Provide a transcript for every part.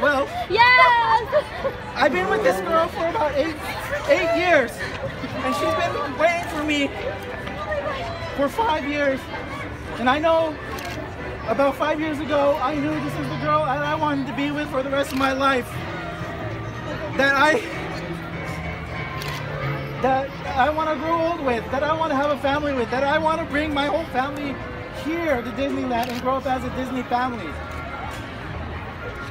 Well, Yes! I've been with this girl for about eight eight years, and she's been waiting for me for five years. And I know about five years ago, I knew this is the girl that I wanted to be with for the rest of my life. That I that I want to grow old with, that I want to have a family with, that I want to bring my whole family here to Disneyland and grow up as a Disney family.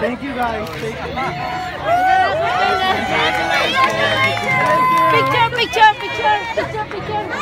Thank you guys. Thank you. Congratulations. Congratulations. Congratulations. Picture, picture, picture, picture, picture.